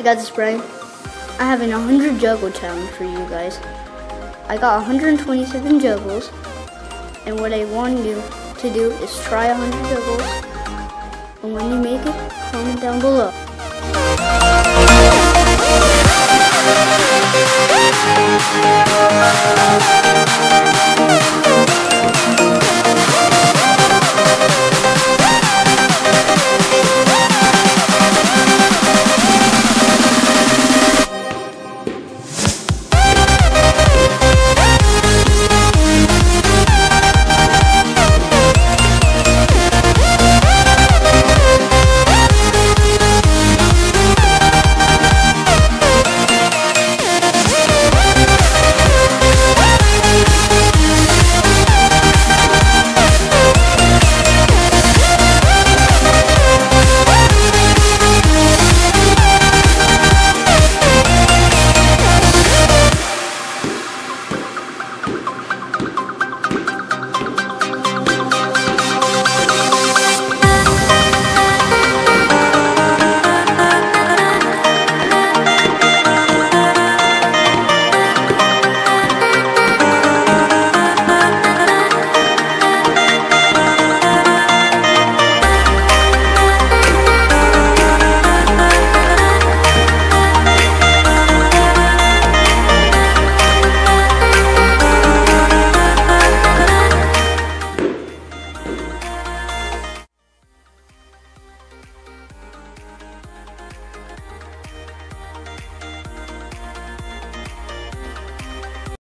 I got the spray. I have an 100 juggle challenge for you guys. I got 127 juggles, and what I want you to do is try 100 juggles, and when you make it, comment down below.